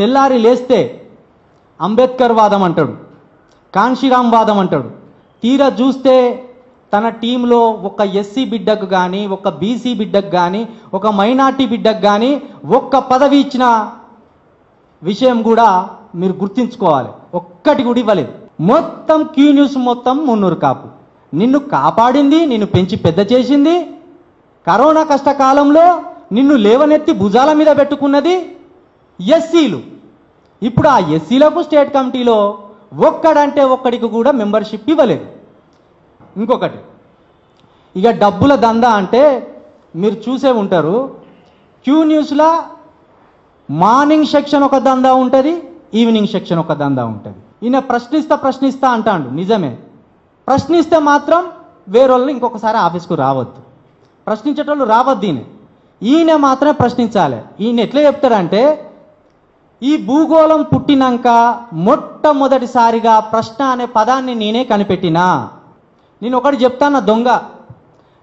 తెల్లారి లేస్తే అంబేద్కర్ వాదం అంటాడు కాన్షిరామ్ వాదం అంటాడు. తీరా చూస్తే తన టీంలో ఒక ఎస్సీ బిడ్డకు కానీ ఒక బీసీ బిడ్డకు కానీ ఒక మైనార్టీ బిడ్డకు కానీ ఒక్క పదవి ఇచ్చిన విషయం కూడా మీరు గుర్తించుకోవాలి. ఒక్కటి కూడా ఇవ్వలేదు. మొత్తం క్యూ న్యూస్ మొత్తం మున్నూరు కాపు. నిన్ను కాపాడింది నిన్ను పెంచి పెద్ద చేసింది. కరోనా కష్టకాలంలో నిన్ను లేవనెత్తి భుజాల మీద పెట్టుకున్నది ఎస్సీలు. ఇప్పుడు ఆ ఎస్సీలకు స్టేట్ కమిటీలో ఒక్కడంటే ఒక్కడికి కూడా మెంబర్షిప్ ఇవ్వలేదు. ఇంకొకటి ఇక డబ్బుల దందా అంటే మీరు చూసే ఉంటారు క్యూ న్యూస్లో మార్నింగ్ సెక్షన్ ఒక దందా ఉంటుంది ఈవినింగ్ సెక్షన్ ఒక దందా ఉంటుంది. ఈయన ప్రశ్నిస్తా ప్రశ్నిస్తా అంటాడు నిజమే. ప్రశ్నిస్తే మాత్రం వేరే ఇంకొకసారి ఆఫీస్కు రావద్దు. ప్రశ్నించేటోళ్ళు రావద్దు ఈయన. ఈయన మాత్రమే ప్రశ్నించాలి. ఈయన ఎట్లా చెప్తాడంటే ఈ భూగోళం పుట్టినాక మొట్టమొదటిసారిగా ప్రశ్న అనే పదాన్ని నేనే కనిపెట్టినా? నేను ఒకటి చెప్తాను దొంగ.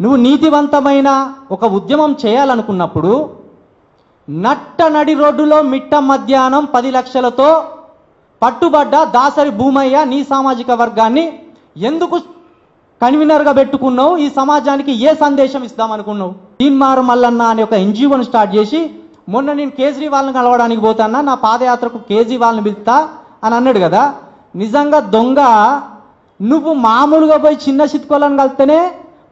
నువ్వు నీతివంతమైన ఒక ఉద్యమం చేయాలనుకున్నప్పుడు నట్ట నడి రోడ్డులో మిట్ట మధ్యాహ్నం పది లక్షలతో పట్టుబడ్డ దాసరి భూమయ్య నీ సామాజిక వర్గాన్ని ఎందుకు కన్వీనర్గా పెట్టుకున్నావు? ఈ సమాజానికి ఏ సందేశం ఇస్తామనుకున్నావు? తీన్మారు మల్లన్న అనే ఒక ఎన్జిఓను స్టార్ట్ చేసి మొన్న నేను కేజ్రీవాల్ని కలవడానికి పోతానా? నా పాదయాత్రకు కేజ్రీవాల్ని పిలుస్తా అని అన్నాడు కదా. నిజంగా దొంగ నువ్వు మామూలుగా పోయి చిన్న చిత్కోలను కలిస్తేనే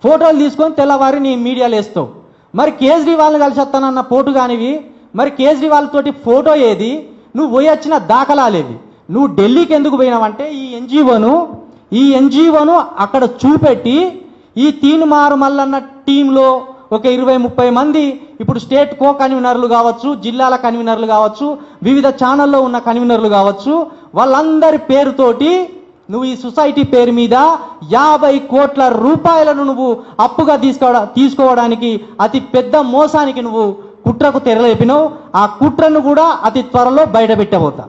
ఫోటోలు తీసుకొని తెల్లవారి నీ మీడియాలో వేస్తావు. మరి కేజ్రీవాల్ని కలిసేస్తానన్న పోటు కానివి మరి కేజ్రీవాల్ తోటి ఫోటో ఏది? నువ్వు పోయి వచ్చిన దాఖలాలేవి నువ్వు ఢిల్లీకి ఎందుకు పోయినావంటే ఈ ఎన్జిఓను ఈ ఎన్జిఓను అక్కడ చూపెట్టి ఈ తీన్మారు మల్లన్న టీంలో ఒక ఇరవై ముప్పై మంది ఇప్పుడు స్టేట్ కో కన్వీనర్లు కావచ్చు జిల్లాల కన్వీనర్లు కావచ్చు వివిధ ఛానల్లో ఉన్న కన్వీనర్లు కావచ్చు వాళ్ళందరి పేరుతోటి నువ్వు ఈ సొసైటీ పేరు మీద యాభై కోట్ల రూపాయలను నువ్వు అప్పుగా తీసుకోవడా తీసుకోవడానికి అతి పెద్ద మోసానికి నువ్వు కుట్రకు తెరలేపినావు. ఆ కుట్రను కూడా అతి త్వరలో బయటపెట్టబోతా.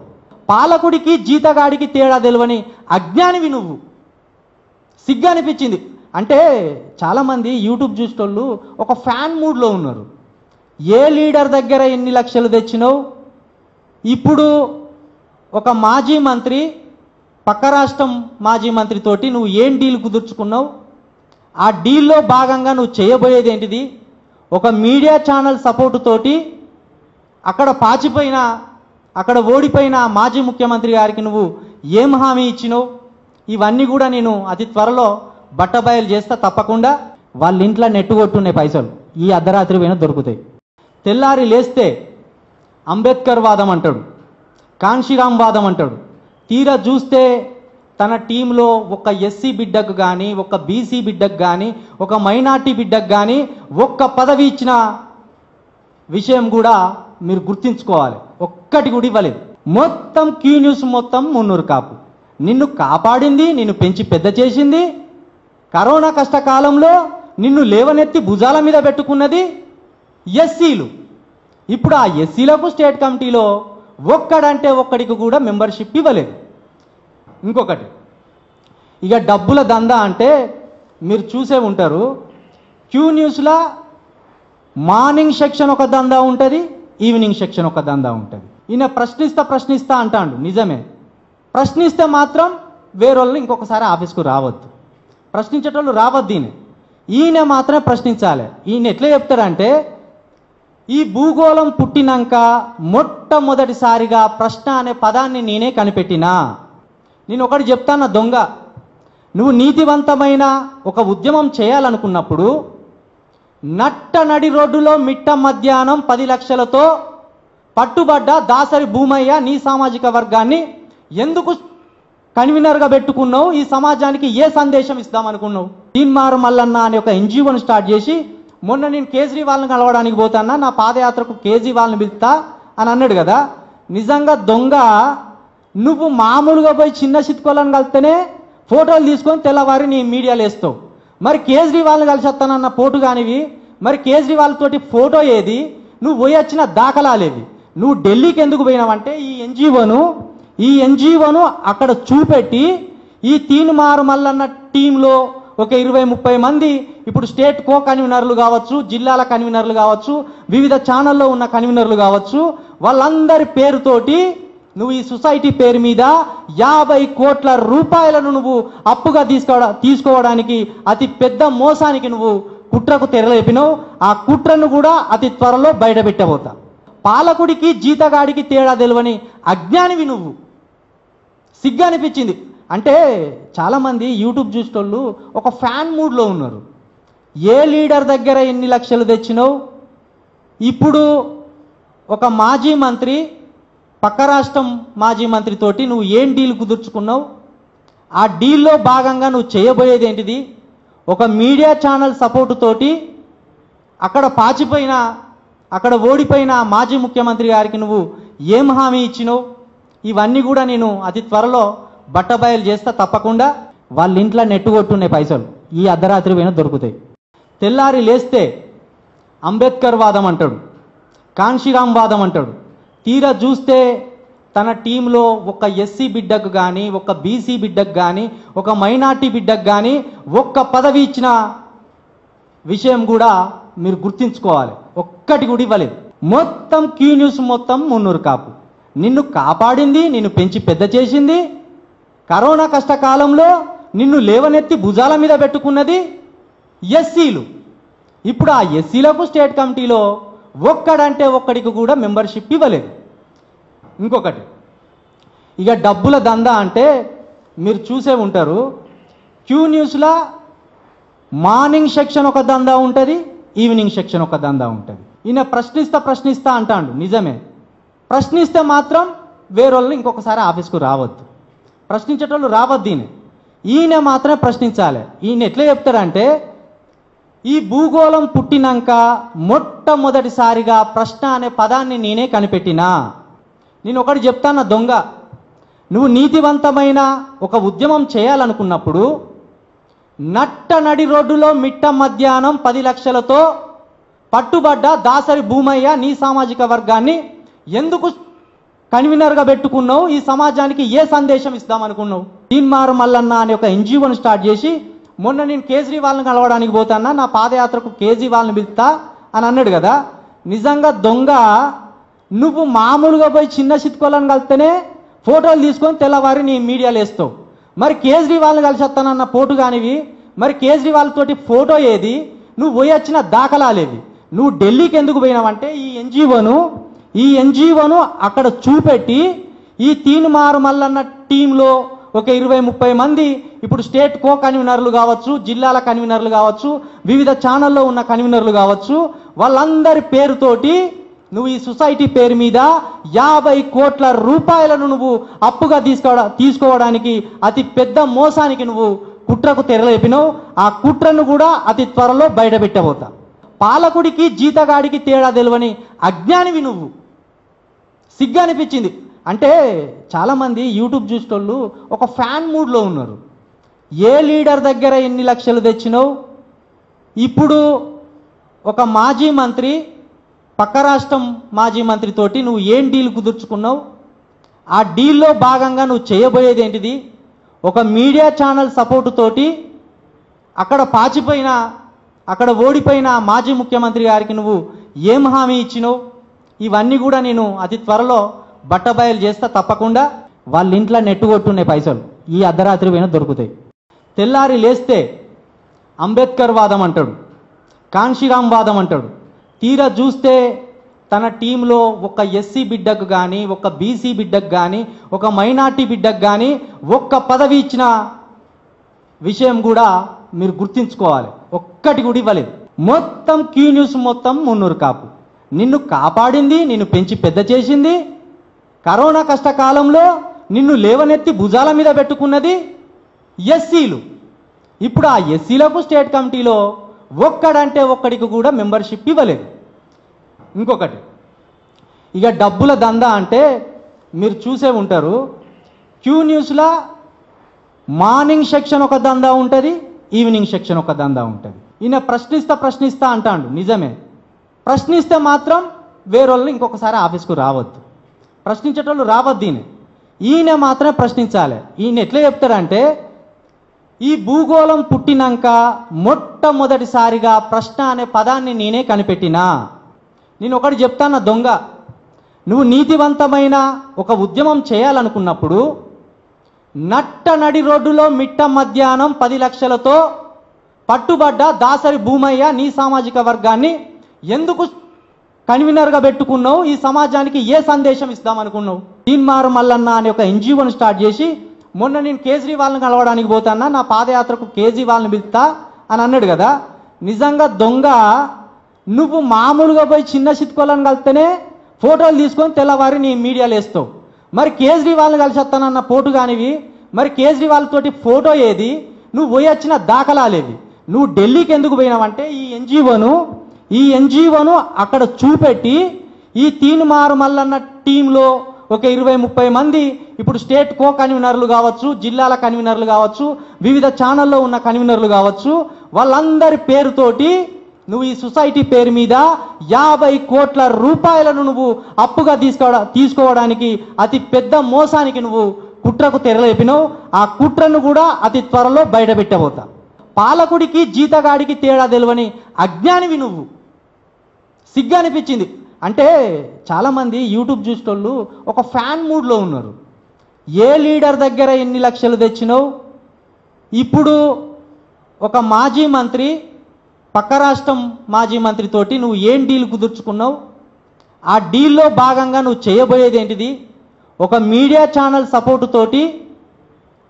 పాలకుడికి జీతగాడికి తేడా తెలివని అజ్ఞానివి నువ్వు. సిగ్గు అనిపించింది. అంటే చాలామంది యూట్యూబ్ చూసేటోళ్ళు ఒక ఫ్యాన్ మూడ్లో ఉన్నారు. ఏ లీడర్ దగ్గర ఎన్ని లక్షలు తెచ్చినావు? ఇప్పుడు ఒక మాజీ మంత్రి పక్క రాష్ట్రం మాజీ మంత్రితోటి నువ్వు ఏం డీల్ కుదుర్చుకున్నావు? ఆ డీల్లో భాగంగా నువ్వు చేయబోయేది ఏంటిది? ఒక మీడియా ఛానల్ సపోర్టు తోటి అక్కడ పాచిపోయిన అక్కడ ఓడిపోయిన మాజీ ముఖ్యమంత్రి గారికి నువ్వు ఏం హామీ ఇచ్చినావు? ఇవన్నీ కూడా నేను అతి త్వరలో బట్టబయలు చేస్తా తప్పకుండా. వాళ్ళ ఇంట్లో నెట్టు కొట్టున్నాయి పైసలు. ఈ అర్ధరాత్రి పైన దొరుకుతాయి. తెల్లారి లేస్తే అంబేద్కర్ వాదం అంటాడు కాన్షిరామ్ వాదం అంటాడు. తీరా చూస్తే తన టీంలో ఒక ఎస్సీ బిడ్డకు కానీ ఒక బీసీ బిడ్డకు కానీ ఒక మైనార్టీ బిడ్డకు కానీ ఒక్క పదవి ఇచ్చిన విషయం కూడా మీరు గుర్తించుకోవాలి. ఒక్కటి కూడా ఇవ్వలేదు. మొత్తం క్యూ న్యూస్ మొత్తం మున్నూరు కాపు. నిన్ను కాపాడింది నిన్ను పెంచి పెద్ద చేసింది. కరోనా కష్టకాలంలో నిన్ను లేవనెత్తి భుజాల మీద పెట్టుకున్నది ఎస్సీలు. ఇప్పుడు ఆ ఎస్సీలకు స్టేట్ కమిటీలో ఒక్కడంటే ఒక్కడికి కూడా మెంబర్షిప్ ఇవ్వలేదు. ఇంకొకటి ఇక డబ్బుల దందా అంటే మీరు చూసే ఉంటారు క్యూ న్యూస్లో మార్నింగ్ సెక్షన్ ఒక దందా ఉంటుంది ఈవినింగ్ సెక్షన్ ఒక దందా ఉంటుంది. ఈయన ప్రశ్నిస్తా ప్రశ్నిస్తా అంటాడు నిజమే. ప్రశ్నిస్తే మాత్రం వేరేళ్ళు ఇంకొకసారి ఆఫీస్కు రావద్దు. ప్రశ్నించేటోళ్ళు రావద్దు ఈయన. ఈయన మాత్రమే ప్రశ్నించాలి. ఈయన ఎట్లా చెప్తాడంటే ఈ భూగోళం పుట్టినాక మొట్టమొదటిసారిగా ప్రశ్న అనే పదాన్ని నేనే కనిపెట్టినా. నేను ఒకటి చెప్తాను దొంగ? నువ్వు నీతివంతమైన ఒక ఉద్యమం చేయాలనుకున్నప్పుడు నట్ట నడి రోడ్డులో మిట్ట మధ్యాహ్నం పది లక్షలతో పట్టుబడ్డ దాసరి భూమయ్య నీ సామాజిక వర్గాన్ని ఎందుకు కన్వీనర్గా పెట్టుకున్నావు? ఈ సమాజానికి ఏ సందేశం ఇస్తామనుకున్నావు? తీన్మారు మల్లన్న అనే ఒక ఎన్జిఓను స్టార్ట్ చేసి మొన్న నేను కేజ్రీవాల్ని కలవడానికి పోతానా? నా పాదయాత్రకు కేజ్రీవాల్ని పిలుస్తా? అని అన్నాడు కదా. నిజంగా దొంగ నువ్వు మామూలుగా పోయి చిన్న చిత్కోలను కలిస్తేనే ఫోటోలు తీసుకొని తెల్లవారి నీ మీడియాలో వేస్తావు. మరి కేజ్రీవాల్ని కలిసేస్తానన్న పోటు కానివి? మరి కేజ్రీవాల్ తోటి ఫోటో ఏది? నువ్వు పోయి వచ్చిన దాఖలాలేవి నువ్వు ఢిల్లీకి ఎందుకు పోయినావంటే ఈ ఎన్జిఓను ఈ ఎన్జిఓను అక్కడ చూపెట్టి ఈ తీనుమారు మల్లన్న టీంలో ఒక ఇరవై ముప్పై మంది ఇప్పుడు స్టేట్ కో కన్వీనర్లు కావచ్చు జిల్లాల కన్వీనర్లు కావచ్చు వివిధ ఛానల్లో ఉన్న కన్వీనర్లు కావచ్చు వాళ్ళందరి పేరుతోటి నువ్వు ఈ సొసైటీ పేరు మీద యాభై కోట్ల రూపాయలను నువ్వు అప్పుగా తీసుకో తీసుకోవడానికి అతి పెద్ద మోసానికి నువ్వు కుట్రకు తెరలేపినావు. ఆ కుట్రను కూడా అతి త్వరలో బయటపెట్టబోతా. పాలకుడికి జీతగాడికి తేడా తెలియని అజ్ఞానివి నువ్వు. సిగ్గు అనిపించింది. అంటే చాలామంది యూట్యూబ్ చూసేటోళ్ళు ఒక ఫ్యాన్ మూడ్లో ఉన్నారు. ఏ లీడర్ దగ్గర ఎన్ని లక్షలు తెచ్చినావు? ఇప్పుడు ఒక మాజీ మంత్రి పక్క రాష్ట్రం మాజీ మంత్రితోటి నువ్వు ఏం డీల్ కుదుర్చుకున్నావు? ఆ డీల్లో భాగంగా నువ్వు చేయబోయేది ఏంటిది? ఒక మీడియా ఛానల్ సపోర్టు తోటి అక్కడ పాచిపోయిన అక్కడ ఓడిపోయిన మాజీ ముఖ్యమంత్రి గారికి నువ్వు ఏం హామీ ఇచ్చినావు? ఇవన్నీ కూడా నేను అతి త్వరలో బట్టబయలు చేస్తే తప్పకుండా వాళ్ళ ఇంట్లో నెట్టు కొట్టున్నాయి పైసలు ఈ అర్ధరాత్రి పైన దొరుకుతాయి. తెల్లారి లేస్తే అంబేద్కర్ వాదం అంటాడు కాన్షిరామ్ వాదం అంటాడు. తీరా చూస్తే తన టీంలో ఒక ఎస్సీ బిడ్డకు కానీ ఒక బీసీ బిడ్డకు కానీ ఒక మైనార్టీ బిడ్డకు కానీ ఒక్క పదవి ఇచ్చిన విషయం కూడా మీరు గుర్తించుకోవాలి. ఒక్కటి కూడా ఇవ్వలేదు. మొత్తం క్యూ న్యూస్ మొత్తం మున్నూరు కాపు. నిన్ను కాపాడింది నిన్ను పెంచి పెద్ద చేసింది కరోనా కష్టకాలంలో నిన్ను లేవనెత్తి భుజాల మీద పెట్టుకున్నది ఎస్సీలు. ఇప్పుడు ఆ ఎస్సీలకు స్టేట్ కమిటీలో ఒక్కడంటే ఒక్కడికి కూడా మెంబర్షిప్ ఇవ్వలేదు. ఇంకొకటి ఇక డబ్బుల దందా అంటే మీరు చూసే ఉంటారు క్యూ న్యూస్లో మార్నింగ్ సెక్షన్ ఒక దందా ఉంటుంది ఈవినింగ్ సెక్షన్ ఒక దందా ఉంటుంది. ఈయన ప్రశ్నిస్తా ప్రశ్నిస్తా అంటాడు నిజమే. ప్రశ్నిస్తే మాత్రం వేరోళ్ళు ఇంకొకసారి ఆఫీస్కు రావద్దు. ప్రశ్నించేటోళ్ళు రావద్దు ఈయన. ఈయన మాత్రమే ప్రశ్నించాలి. ఈయన ఎట్లా చెప్తారంటే ఈ భూగోళం పుట్టినాక మొట్టమొదటిసారిగా ప్రశ్న అనే పదాన్ని నేనే కనిపెట్టినా. నేను ఒకటి చెప్తాను దొంగ. నువ్వు నీతివంతమైన ఒక ఉద్యమం చేయాలనుకున్నప్పుడు నట్ట నడి రోడ్డులో మిట్ట మధ్యాహ్నం పది లక్షలతో పట్టుబడ్డ దాసరి భూమయ్య నీ సామాజిక వర్గాన్ని ఎందుకు కన్వీనర్గా పెట్టుకున్నావు ఈ సమాజానికి ఏ సందేశం ఇస్తామనుకున్నావు తీన్మారు మల్లన్న అనే ఒక ఎన్జిఓని స్టార్ట్ చేసి మొన్న నేను కేజ్రీవాల్ని కలవడానికి పోతానా? నా పాదయాత్రకు కేజ్రీవాల్ని పిలుస్తా? అని అన్నాడు కదా. నిజంగా దొంగ నువ్వు మామూలుగా పోయి చిన్న చిత్కోలను కలిస్తేనే ఫోటోలు తీసుకొని తెల్లవారి నీ మీడియాలో వేస్తావు. మరి కేజ్రీవాల్ని కలిసేస్తానన్న పోటు కానివి మరి కేజ్రీవాల్ తోటి ఫోటో ఏది? నువ్వు పోయి వచ్చిన దాఖలాలేవి. నువ్వు ఢిల్లీకి ఎందుకు పోయినావంటే ఈ ఎన్జిఓను ఈ ఎన్జిఓను అక్కడ చూపెట్టి ఈ తీన్మారు మల్లన్న టీంలో ఒక ఇరవై ముప్పై మంది ఇప్పుడు స్టేట్ కో కన్వీనర్లు కావచ్చు జిల్లాల కన్వీనర్లు కావచ్చు వివిధ ఛానల్లో ఉన్న కన్వీనర్లు కావచ్చు వాళ్ళందరి పేరుతోటి నువ్వు ఈ సొసైటీ పేరు మీద యాభై కోట్ల రూపాయలను నువ్వు అప్పుగా తీసుకోవడా తీసుకోవడానికి అతి పెద్ద మోసానికి నువ్వు కుట్రకు తెరలేపినావు. ఆ కుట్రను కూడా అతి త్వరలో బయటపెట్టబోతా. పాలకుడికి జీతగాడికి తేడా తెలియని అజ్ఞానివి నువ్వు. సిగ్గు అనిపించింది. అంటే చాలామంది యూట్యూబ్ చూసేటోళ్ళు ఒక ఫ్యాన్ మూడ్లో ఉన్నారు. ఏ లీడర్ దగ్గర ఎన్ని లక్షలు తెచ్చినావు? ఇప్పుడు ఒక మాజీ మంత్రి పక్క రాష్ట్రం మాజీ మంత్రితోటి నువ్వు ఏం డీల్ కుదుర్చుకున్నావు? ఆ డీల్లో భాగంగా నువ్వు చేయబోయేది ఏంటిది? ఒక మీడియా ఛానల్ సపోర్టు తోటి అక్కడ పాచిపోయిన అక్కడ ఓడిపోయిన మాజీ ముఖ్యమంత్రి గారికి నువ్వు ఏం హామీ ఇచ్చినావు? ఇవన్నీ కూడా నేను అతి త్వరలో బట్టబయలు చేస్తా తప్పకుండా. వాళ్ళ ఇంట్లో నెట్టు కొట్టున్నాయి పైసలు ఈ అర్ధరాత్రి పైన దొరుకుతాయి. తెల్లారి లేస్తే అంబేద్కర్ వాదం అంటాడు కాన్షిరామ్ వాదం అంటాడు. తీరా చూస్తే తన టీంలో ఒక ఎస్సీ బిడ్డకు కానీ ఒక బీసీ బిడ్డకు కానీ ఒక మైనార్టీ బిడ్డకు కానీ ఒక్క పదవి ఇచ్చిన విషయం కూడా మీరు గుర్తించుకోవాలి. ఒక్కటి కూడా ఇవ్వలేదు. మొత్తం క్యూ న్యూస్ మొత్తం మున్నూరు కాపు. నిన్ను కాపాడింది నిన్ను పెంచి పెద్ద చేసింది. కరోనా కష్టకాలంలో నిన్ను లేవనెత్తి భుజాల మీద పెట్టుకున్నది ఎస్సీలు. ఇప్పుడు ఆ ఎస్సీలకు స్టేట్ కమిటీలో ఒక్కడంటే ఒక్కడికి కూడా మెంబర్షిప్ ఇవ్వలేదు. ఇంకొకటి ఇక డబ్బుల దందా అంటే మీరు చూసే ఉంటారు క్యూ న్యూస్లో మార్నింగ్ సెక్షన్ ఒక దందా ఉంటుంది ఈవినింగ్ సెక్షన్ ఒక దందా ఉంటుంది. ఈయన ప్రశ్నిస్తా ప్రశ్నిస్తా అంటాడు నిజమే. ప్రశ్నిస్తే మాత్రం వేరోళ్ళు ఇంకొకసారి ఆఫీస్కు రావద్దు. ప్రశ్నించేటోళ్ళు రావద్దు ఈయన. ఈయన మాత్రమే ప్రశ్నించాలి. ఈయన ఎట్లా చెప్తారంటే ఈ భూగోళం పుట్టినాక మొట్టమొదటిసారిగా ప్రశ్న అనే పదాన్ని నేనే కనిపెట్టినా. నేను ఒకటి చెప్తాను దొంగ. నువ్వు నీతివంతమైన ఒక ఉద్యమం చేయాలనుకున్నప్పుడు నట్ట నడి రోడ్డులో మిట్ట మధ్యాహ్నం పది లక్షలతో పట్టుబడ్డ దాసరి భూమయ్య నీ సామాజిక వర్గాన్ని ఎందుకు కన్వీనర్గా పెట్టుకున్నావు? ఈ సమాజానికి ఏ సందేశం ఇస్తామనుకున్నావు? తీన్మార్ మల్లన్న అనే ఒక ఎన్జిఓను స్టార్ట్ చేసి మొన్న నేను కేజ్రీవాల్ని కలవడానికి పోతానా? నా పాదయాత్రకు కేజ్రీవాల్ని పిలుస్తా? అని అన్నాడు కదా. నిజంగా దొంగ నువ్వు మామూలుగా పోయి చిన్న చిత్కోలను కలిస్తేనే ఫోటోలు తీసుకొని తెల్లవారి నీ మీడియాలో వేస్తావు. మరి కేజ్రీవాల్ని కలిసేస్తానన్న పోటు కానివి మరి కేజ్రీవాల్ తోటి ఫోటో ఏది? నువ్వు పోయి వచ్చిన దాఖలాలేవి. నువ్వు ఢిల్లీకి ఎందుకు పోయినావంటే ఈ ఎన్జిఓను ఈ ఎన్జిఓను అక్కడ చూపెట్టి ఈ తీన్మారు మల్లన్న టీంలో ఒక ఇరవై ముప్పై మంది ఇప్పుడు స్టేట్ కో కన్వీనర్లు కావచ్చు జిల్లాల కన్వీనర్లు కావచ్చు వివిధ ఛానల్లో ఉన్న కన్వీనర్లు కావచ్చు వాళ్ళందరి పేరుతోటి నువ్వు ఈ సొసైటీ పేరు మీద యాభై కోట్ల రూపాయలను నువ్వు అప్పుగా తీసుకోవడా తీసుకోవడానికి అతి పెద్ద మోసానికి నువ్వు కుట్రకు తెరలేపినావు. ఆ కుట్రను కూడా అతి త్వరలో బయట పెట్టబోతా పాలకుడికి జీతగాడికి తేడా తెలివని అజ్ఞానివి నువ్వు. సిగ్గు అనిపించింది. అంటే చాలామంది యూట్యూబ్ చూసేటోళ్ళు ఒక ఫ్యాన్ మూడ్లో ఉన్నారు. ఏ లీడర్ దగ్గర ఎన్ని లక్షలు తెచ్చినావు? ఇప్పుడు ఒక మాజీ మంత్రి పక్క రాష్ట్రం మాజీ మంత్రితోటి నువ్వు ఏం డీల్ కుదుర్చుకున్నావు? ఆ డీల్లో భాగంగా నువ్వు చేయబోయేది ఏంటిది? ఒక మీడియా ఛానల్ సపోర్టు తోటి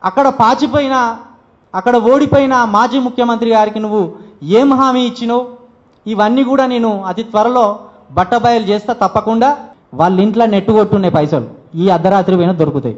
అక్కడ పాచిపోయిన అక్కడ ఓడిపోయిన మాజీ ముఖ్యమంత్రి గారికి నువ్వు ఏం హామీ ఇచ్చినావు? ఇవన్నీ కూడా నేను అతి త్వరలో బట్టబయలు చేస్తా తప్పకుండా. వాళ్ళ ఇంట్లో నెట్టు కొట్టుండే పైసలు. ఈ అర్ధరాత్రి పైన దొరుకుతాయి.